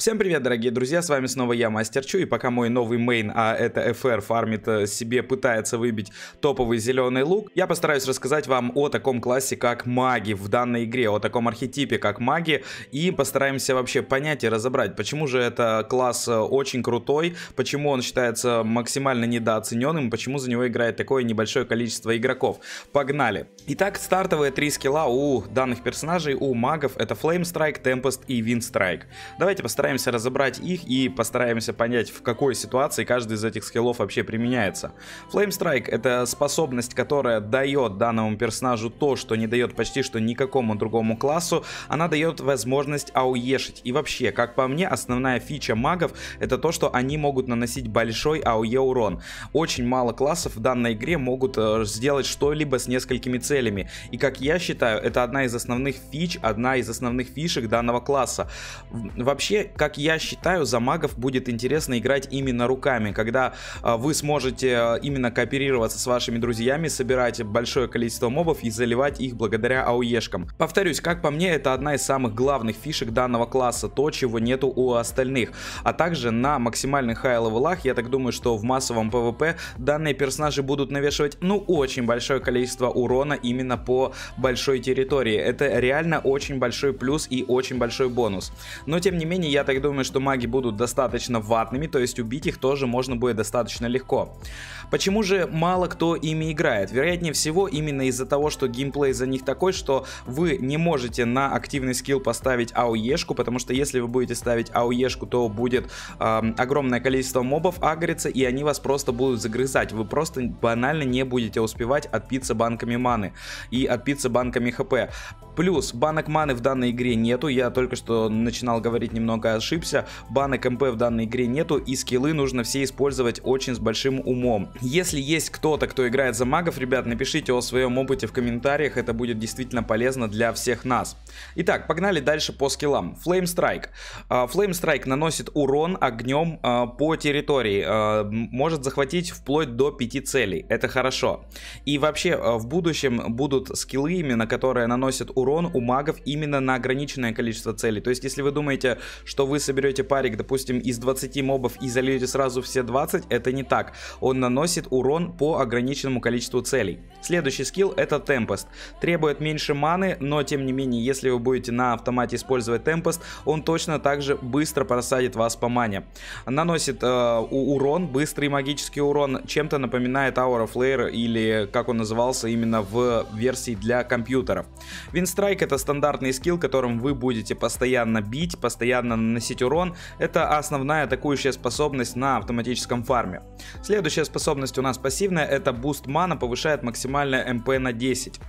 Всем привет, дорогие друзья, с вами снова я, Мастер Чу, и пока мой новый мейн, а это FR, фармит э, себе, пытается выбить топовый зеленый лук, я постараюсь рассказать вам о таком классе, как маги в данной игре, о таком архетипе, как маги, и постараемся вообще понять и разобрать, почему же это класс э, очень крутой, почему он считается максимально недооцененным, почему за него играет такое небольшое количество игроков. Погнали! Итак, стартовые три скилла у данных персонажей, у магов, это Flame Strike, Tempest и Wind Strike. Давайте постараемся постараемся разобрать их и постараемся понять, в какой ситуации каждый из этих скиллов вообще применяется. Flame Strike это способность, которая дает данному персонажу то, что не дает почти что никакому другому классу. Она дает возможность ауешить. И вообще, как по мне, основная фича магов это то, что они могут наносить большой ауе урон. Очень мало классов в данной игре могут э, сделать что-либо с несколькими целями. И как я считаю, это одна из основных фич, одна из основных фишек данного класса. Вообще, как я считаю, за магов будет интересно играть именно руками, когда а, вы сможете а, именно кооперироваться с вашими друзьями, собирать большое количество мобов и заливать их благодаря ауешкам. Повторюсь, как по мне, это одна из самых главных фишек данного класса, то, чего нету у остальных. А также на максимальных хай-левелах, я так думаю, что в массовом PvP данные персонажи будут навешивать, ну, очень большое количество урона именно по большой территории. Это реально очень большой плюс и очень большой бонус. Но, тем не менее, я так думаю, что маги будут достаточно ватными, то есть убить их тоже можно будет достаточно легко. Почему же мало кто ими играет? Вероятнее всего именно из-за того, что геймплей за них такой, что вы не можете на активный скилл поставить ауешку, потому что если вы будете ставить ауешку, то будет э, огромное количество мобов агриться, и они вас просто будут загрызать. Вы просто банально не будете успевать отпиться банками маны и отпиться банками хп. Плюс банок маны в данной игре нету, я только что начинал говорить немного ошибся, банок МП в данной игре нету и скиллы нужно все использовать очень с большим умом. Если есть кто-то, кто играет за магов, ребят, напишите о своем опыте в комментариях, это будет действительно полезно для всех нас. Итак, погнали дальше по скиллам. Flame Strike. А, Flame Strike наносит урон огнем а, по территории, а, может захватить вплоть до 5 целей, это хорошо. И вообще в будущем будут скиллы именно, которые наносят урон у магов именно на ограниченное количество целей. То есть если вы думаете, что вы соберете парик, допустим, из 20 мобов и зальете сразу все 20, это не так. Он наносит урон по ограниченному количеству целей. Следующий скилл это Tempest. Требует меньше маны, но тем не менее, если вы будете на автомате использовать Tempest, он точно также быстро просадит вас по мане. Наносит э, урон, быстрый магический урон, чем-то напоминает Aura Flare или как он назывался именно в версии для компьютеров. Wind Strike это стандартный скилл, которым вы будете постоянно бить, постоянно наносить урон. Это основная атакующая способность на автоматическом фарме. Следующая способность у нас пассивная, это Boost Mana, повышает максимальное МП на 10.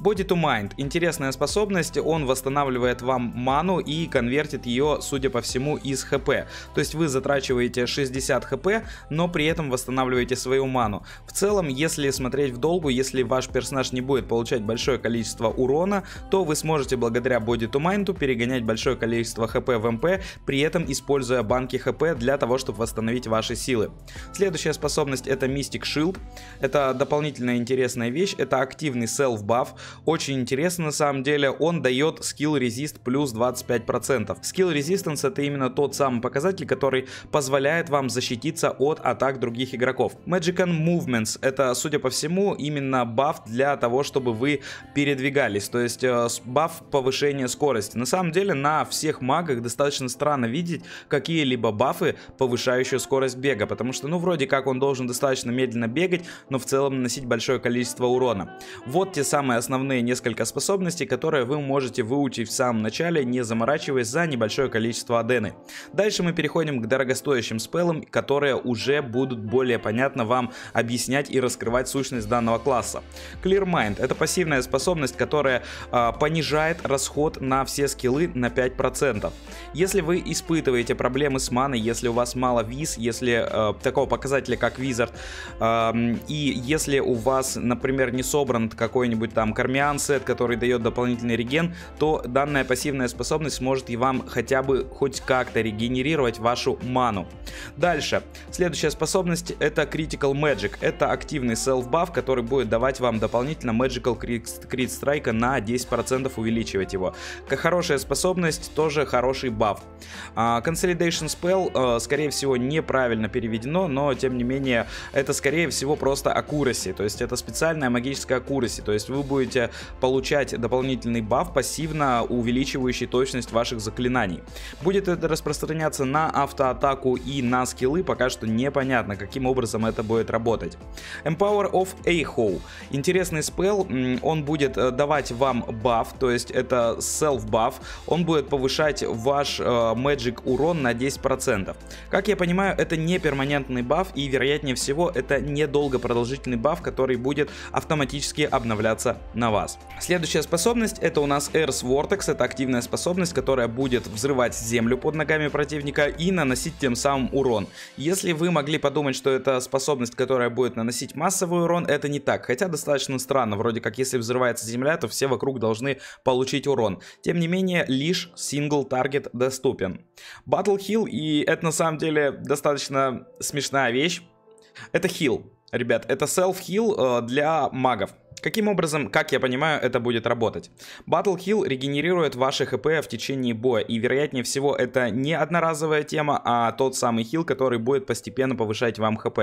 Body to Mind, интересная способность, он восстанавливает вам ману и конвертит ее, судя по всему, из ХП. То есть вы затрачиваете 60 ХП, но при этом восстанавливаете свою ману. В целом, если смотреть в долгую, если ваш персонаж не будет получать большое количество урона, то вы сможете благодаря Body to Mind перегонять большое количество ХП в МП, при этом используя банки ХП для того, чтобы восстановить ваши силы. Следующая способность это Mystic Shield. Это дополнительная интересная вещь, это активный buff. Очень интересно на самом деле, он дает skill resist плюс 25%. Skill resistance это именно тот самый показатель, который позволяет вам защититься от атак других игроков. Magican Movements это, судя по всему, именно баф для того, чтобы вы передвигались, то есть э, баф повышения скорости. На самом деле на всех магах достаточно странно видеть какие-либо бафы, повышающие скорость бега, потому что, ну, вроде как он должен достаточно медленно бегать, но в целом наносить большое количество урона. Вот те самые основные несколько способностей, которые вы можете выучить в самом начале, не заморачиваясь за небольшое количество адены. Дальше мы переходим к дорогостоящим спеллам, которые уже будут более понятно вам объяснять и раскрывать сущность данного класса. Clear Mind это пассивная способность, которая э, понижает расход на все скиллы на 5%. Если вы испытываете проблемы с маной, если у вас мало виз, если э, такого показателя как визард, э, и если у вас, например, не собран какой-нибудь там кармиан сет, который дает дополнительный реген, то данная пассивная способность сможет и вам хотя бы хоть как-то регенерировать вашу ману. Дальше, следующая способность это Critical Magic. Это активный self-buff, который будет давать вам дополнительно Magical Crit, Strike на 10% увеличивать его. Хорошая способность, тоже хороший баф. А, Consolidation Spell, э, скорее всего, неправильно переведено, но, тем не менее, это, скорее всего, просто аккураси, то есть это специальная магическая аккураси, то есть вы будете получать дополнительный баф, пассивно увеличивающий точность ваших заклинаний. Будет это распространяться на автоатаку и на скиллы, пока что непонятно, каким образом это будет работать. Empower of Echo. Интересный спел, он будет э, давать вам баф, то есть это self-баф, он будет повышать ваш э, Magic урон на 10%. Как я понимаю, это не перманентный баф и вероятнее всего это недолго продолжительный баф, который будет автоматически обновляться на вас. Следующая способность это у нас Earth Vortex, это активная способность, которая будет взрывать землю под ногами противника и наносить тем самым урон. Если вы могли подумать, что это способность, которая будет наносить массовый урон, это не так, хотя достаточно странно, вроде как если взрывается земля, то все вокруг должны получить урон. Тем не менее, лишь сингл таргет доступен. Battle Heal, и это на самом деле достаточно смешная вещь, это хил. Ребят, это self-heal э, для магов. Каким образом, как я понимаю, это будет работать? Battle Heal регенерирует ваши хп в течение боя, и вероятнее всего это не одноразовая тема, а тот самый хил, который будет постепенно повышать вам хп.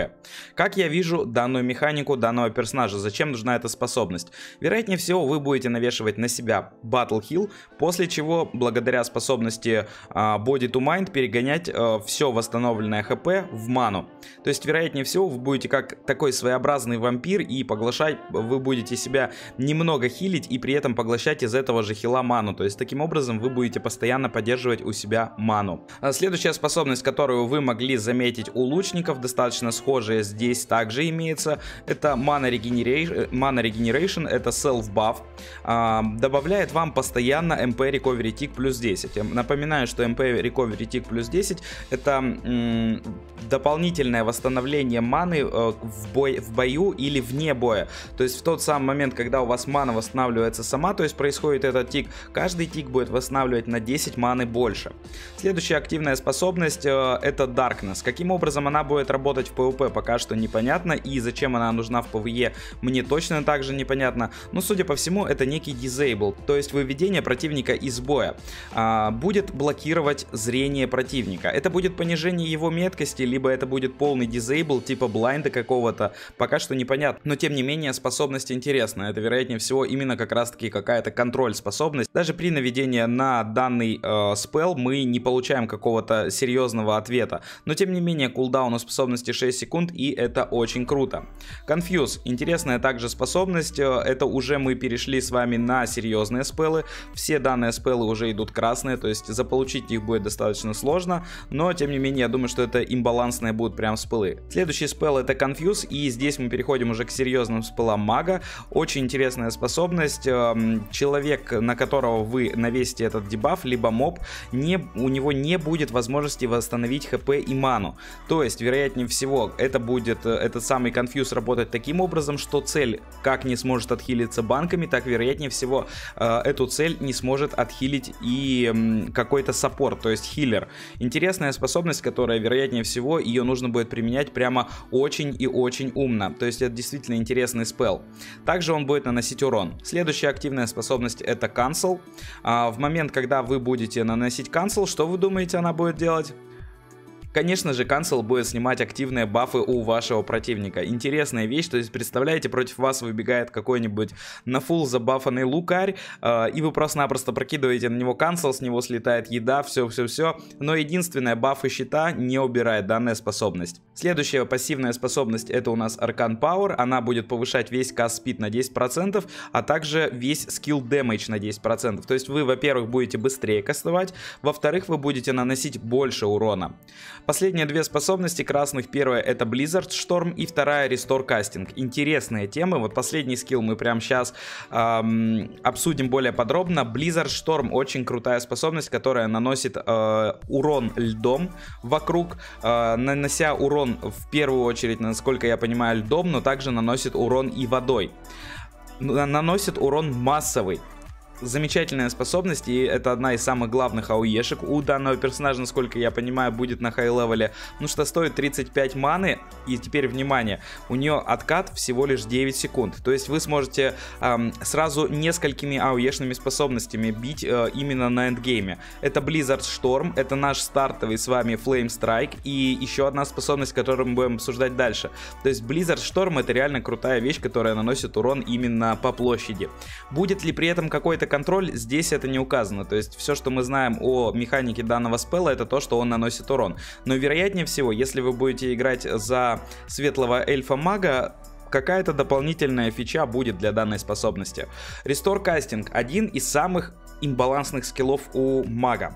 Как я вижу данную механику данного персонажа, зачем нужна эта способность? Вероятнее всего вы будете навешивать на себя Battle Heal, после чего благодаря способности uh, Body to Mind перегонять uh, все восстановленное хп в ману. То есть вероятнее всего вы будете как такой своеобразный вампир и поглощать вы будете будете себя немного хилить и при этом поглощать из этого же хила ману. То есть таким образом вы будете постоянно поддерживать у себя ману. А следующая способность, которую вы могли заметить у лучников, достаточно схожая здесь также имеется, это Mana Regeneration, mana regeneration это Self Buff. А, добавляет вам постоянно MP Recovery Tick плюс 10. Я напоминаю, что MP Recovery Tick плюс 10 это дополнительное восстановление маны э, в, бой, в бою или вне боя. То есть в тот самый сам момент, когда у вас мана восстанавливается сама, то есть происходит этот тик, каждый тик будет восстанавливать на 10 маны больше. Следующая активная способность э, это Darkness. Каким образом она будет работать в PvP, пока что непонятно, и зачем она нужна в PvE, мне точно также непонятно. Но судя по всему, это некий Disable, то есть выведение противника из боя. А, будет блокировать зрение противника. Это будет понижение его меткости, либо это будет полный Disable, типа блайнда какого-то, пока что непонятно. Но тем не менее, способность интересно. Это, вероятнее всего, именно как раз-таки какая-то контроль-способность. Даже при наведении на данный э, спел мы не получаем какого-то серьезного ответа. Но, тем не менее, кулдаун у способности 6 секунд, и это очень круто. Confuse. Интересная также способность. Э, это уже мы перешли с вами на серьезные спелы. Все данные спелы уже идут красные, то есть заполучить их будет достаточно сложно. Но, тем не менее, я думаю, что это имбалансные будут прям спелы. Следующий спел это Confuse, и здесь мы переходим уже к серьезным спелам мага. Очень интересная способность. Эм, человек, на которого вы навесите этот дебаф, либо моб, не, у него не будет возможности восстановить хп и ману. То есть, вероятнее всего, это будет, э, этот самый конфьюз работать таким образом, что цель как не сможет отхилиться банками, так вероятнее всего э, эту цель не сможет отхилить и какой-то саппорт, то есть хиллер. Интересная способность, которая вероятнее всего ее нужно будет применять прямо очень и очень умно. То есть это действительно интересный спел. Также он будет наносить урон. Следующая активная способность это cancel. А, в момент, когда вы будете наносить cancel, что вы думаете она будет делать? Конечно же, Cancel будет снимать активные бафы у вашего противника. Интересная вещь, то есть представляете, против вас выбегает какой-нибудь на фул забафанный лукарь, э, и вы просто-напросто прокидываете на него Cancel, с него слетает еда, все-все-все. Но единственная бафы щита не убирает данная способность. Следующая пассивная способность это у нас Arcan Power. Она будет повышать весь каст спид на 10%, а также весь скилл damage на 10%. То есть вы, во-первых, будете быстрее кастовать, во-вторых, вы будете наносить больше урона. Последние две способности красных. Первая это Blizzard Storm и вторая Restore Casting. Интересные темы. Вот последний скилл мы прямо сейчас эм, обсудим более подробно. Blizzard Storm очень крутая способность, которая наносит э, урон льдом вокруг, э, нанося урон в первую очередь, насколько я понимаю, льдом, но также наносит урон и водой. Наносит урон массовый. Замечательная способность, и это одна из самых главных ауешек у данного персонажа, насколько я понимаю, будет на high level е, ну что стоит 35 маны, и теперь, внимание, у нее откат всего лишь 9 секунд, то есть вы сможете эм, сразу несколькими ауешными способностями бить э, именно на endgame е. Это Blizzard Storm, это наш стартовый с вами Flame Strike, и еще одна способность, которую мы будем обсуждать дальше. То есть Blizzard Storm это реально крутая вещь, которая наносит урон именно по площади. Будет ли при этом какой-то контроль, здесь это не указано. То есть все, что мы знаем о механике данного спела, это то, что он наносит урон. Но вероятнее всего, если вы будете играть за светлого эльфа-мага, какая-то дополнительная фича будет для данной способности. Restore Casting один из самых имбалансных скиллов у мага.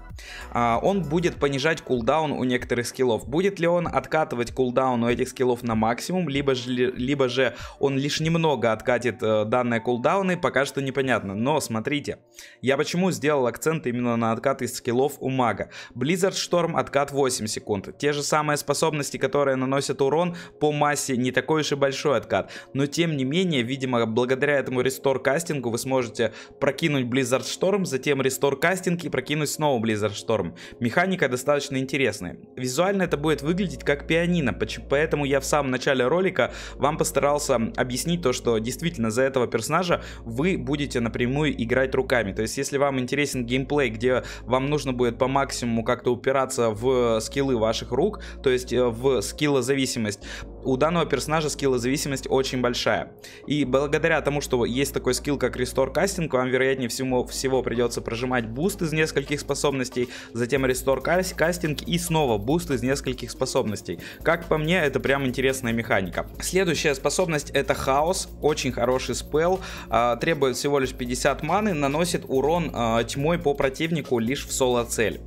А, он будет понижать кулдаун у некоторых скиллов. Будет ли он откатывать кулдаун у этих скиллов на максимум, либо же, либо же он лишь немного откатит э, данные кулдауны, пока что непонятно. Но смотрите, я почему сделал акцент именно на откаты скиллов у мага. Blizzard Storm откат 8 секунд. Те же самые способности, которые наносят урон по массе, не такой уж и большой откат. Но тем не менее, видимо, благодаря этому рестор кастингу вы сможете прокинуть Blizzard Storm, затем рестор кастинг и прокинуть снова Blizzard Storm. Механика достаточно интересная. Визуально это будет выглядеть как пианино, поэтому я в самом начале ролика вам постарался объяснить то, что действительно за этого персонажа вы будете напрямую играть руками. То есть если вам интересен геймплей, где вам нужно будет по максимуму как-то упираться в скиллы ваших рук, то есть э, в скиллозависимость, у данного персонажа скиллозависимость очень большая. И благодаря тому, что есть такой скилл, как Restore Casting, вам вероятнее всего, всего придется прожимать буст из нескольких способностей, затем Restore Casting и снова буст из нескольких способностей. Как по мне, это прям интересная механика. Следующая способность это Хаос, очень хороший спел, э, требует всего лишь 50 маны, наносит урон э, тьмой по противнику лишь в соло цель.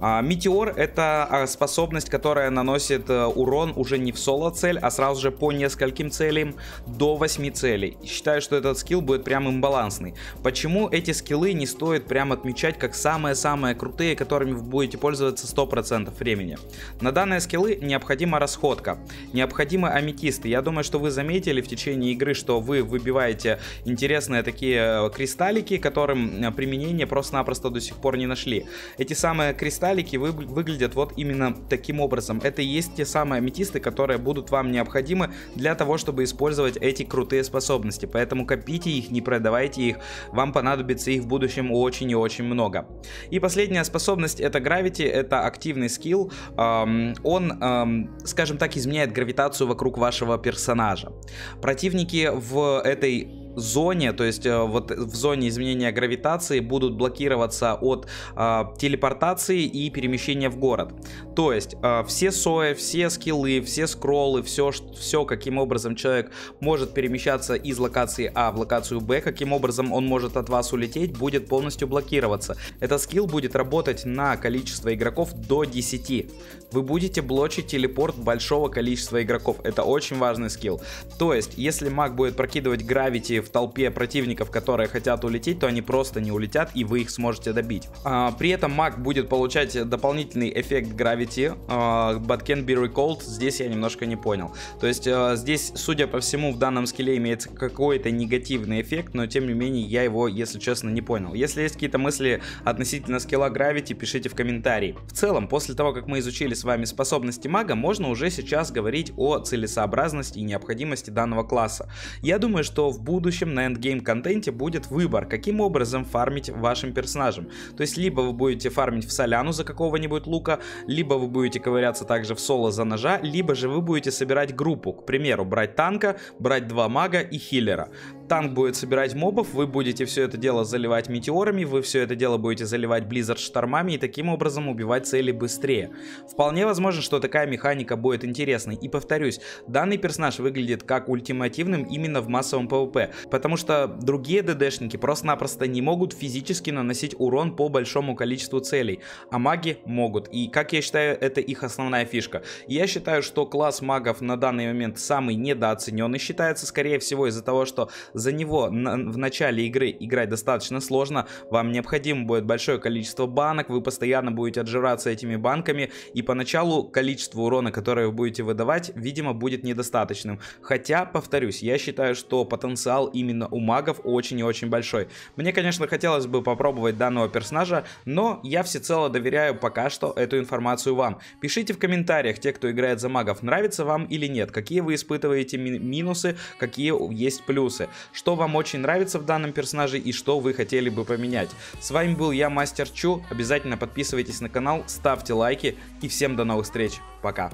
А, Метеор это а, способность, которая наносит э, урон уже не в соло цель, а сразу же по нескольким целям до 8 целей. Считаю, что этот скилл будет прям имбалансный. Почему эти скиллы не стоит прям отмечать как самые-самые крутые, которыми вы будете пользоваться 100% времени? На данные скиллы необходима расходка, необходимы аметисты. Я думаю, что вы заметили в течение игры, что вы выбиваете интересные такие э, кристаллики, которым э, применение просто-напросто до сих пор не нашли. Эти самые кристаллики кристаллики вы, выглядят вот именно таким образом. Это и есть те самые аметисты, которые будут вам необходимы для того, чтобы использовать эти крутые способности. Поэтому копите их, не продавайте их, вам понадобится их в будущем очень и очень много. И последняя способность это Gravity, это активный скилл. Эм, он, эм, скажем так, изменяет гравитацию вокруг вашего персонажа. Противники в этой зоне, то есть э, вот в зоне изменения гравитации будут блокироваться от э, телепортации и перемещения в город. То есть э, все сои, все скиллы, все скроллы, все, все, каким образом человек может перемещаться из локации А в локацию Б, каким образом он может от вас улететь, будет полностью блокироваться. Этот скилл будет работать на количество игроков до 10. Вы будете блочить телепорт большого количества игроков. Это очень важный скилл. То есть, если маг будет прокидывать гравити в толпе противников, которые хотят улететь, то они просто не улетят, и вы их сможете добить. А, при этом маг будет получать дополнительный эффект Gravity, а, but can be recalled, здесь я немножко не понял. То есть а, здесь, судя по всему, в данном скилле имеется какой-то негативный эффект, но тем не менее я его, если честно, не понял. Если есть какие-то мысли относительно скилла Gravity, пишите в комментарии. В целом, после того, как мы изучили с вами способности мага, можно уже сейчас говорить о целесообразности и необходимости данного класса. Я думаю, что в будущем будущем на эндгейм контенте будет выбор, каким образом фармить вашим персонажем. То есть либо вы будете фармить в соляну за какого-нибудь лука, либо вы будете ковыряться также в соло за ножа, либо же вы будете собирать группу, к примеру, брать танка, брать два мага и хиллера танк будет собирать мобов, вы будете все это дело заливать метеорами, вы все это дело будете заливать Blizzard штормами и таким образом убивать цели быстрее. Вполне возможно, что такая механика будет интересной. И повторюсь, данный персонаж выглядит как ультимативным именно в массовом PvP, потому что другие ДДшники просто-напросто не могут физически наносить урон по большому количеству целей, а маги могут. И как я считаю, это их основная фишка. Я считаю, что класс магов на данный момент самый недооцененный считается, скорее всего, из-за того, что за него на, в начале игры играть достаточно сложно, вам необходимо будет большое количество банок, вы постоянно будете отжираться этими банками, и поначалу количество урона, которое вы будете выдавать, видимо, будет недостаточным. Хотя, повторюсь, я считаю, что потенциал именно у магов очень и очень большой. Мне, конечно, хотелось бы попробовать данного персонажа, но я всецело доверяю пока что эту информацию вам. Пишите в комментариях, те, кто играет за магов, нравится вам или нет, какие вы испытываете ми минусы, какие есть плюсы, что вам очень нравится в данном персонаже и что вы хотели бы поменять. С вами был я, Мастер Чу, обязательно подписывайтесь на канал, ставьте лайки и всем до новых встреч, пока.